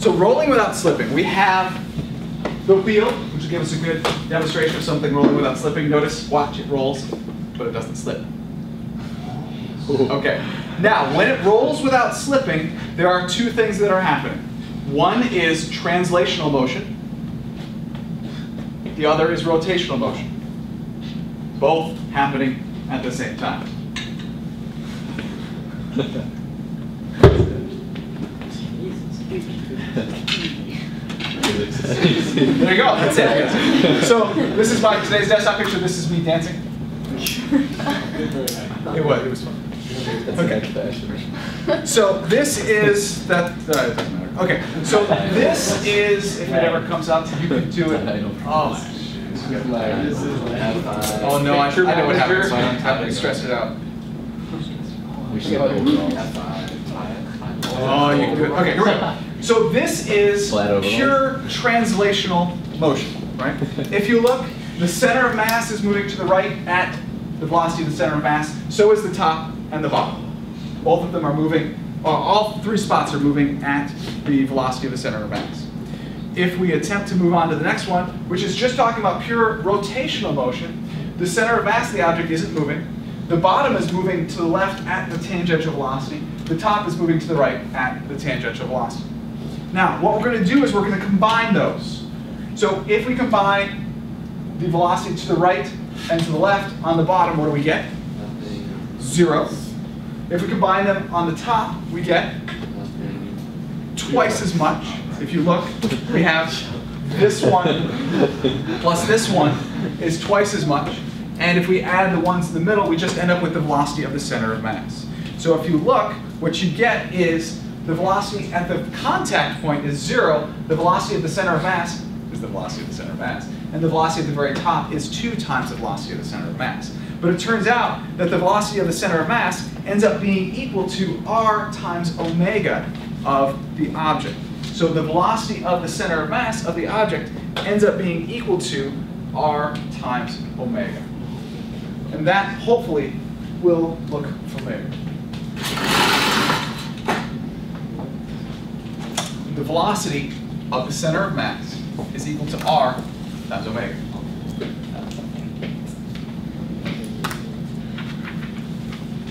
So rolling without slipping, we have the wheel, which will give us a good demonstration of something rolling without slipping. Notice, watch, it rolls, but it doesn't slip. Okay. Now, when it rolls without slipping, there are two things that are happening. One is translational motion. The other is rotational motion. Both happening at the same time. There you go. That's it. So this is my today's desktop picture. This is me dancing. It was. It was fun. Okay. So this is that. Uh, doesn't matter. Okay. So this is if it ever comes out, you can do it. Oh. Oh no, I, I know what happened, so I don't have to stress it out. Oh, you. Okay, here we go. So this is pure translational motion, right? If you look, the center of mass is moving to the right at the velocity of the center of mass. So is the top and the bottom. Both of them are moving, uh, all three spots are moving at the velocity of the center of mass. If we attempt to move on to the next one, which is just talking about pure rotational motion, the center of mass of the object isn't moving. The bottom is moving to the left at the tangential velocity. The top is moving to the right at the tangential velocity. Now, what we're going to do is we're going to combine those. So if we combine the velocity to the right and to the left on the bottom, what do we get? Zero. If we combine them on the top, we get twice as much. If you look, we have this one plus this one is twice as much. And if we add the ones in the middle, we just end up with the velocity of the center of mass. So if you look, what you get is the velocity at the contact point is zero. The velocity of the center of mass is the velocity of the center of mass. And the velocity at the very top is two times the velocity of the center of mass. But it turns out that the velocity of the center of mass ends up being equal to r times omega of the object. So the velocity of the center of mass of the object ends up being equal to r times omega. And that, hopefully, will look familiar. The velocity of the center of mass is equal to r times omega.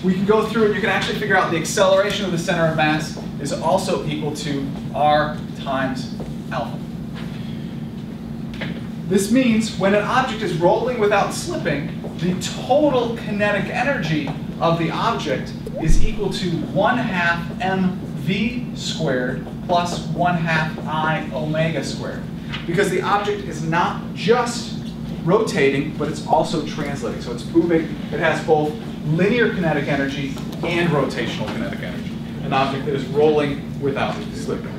We can go through and you can actually figure out the acceleration of the center of mass is also equal to r times alpha. This means when an object is rolling without slipping, the total kinetic energy of the object is equal to 1 half mv squared plus 1 half i omega squared. Because the object is not just rotating, but it's also translating. So it's moving, it has both linear kinetic energy and rotational kinetic energy. An object that is rolling without slipping.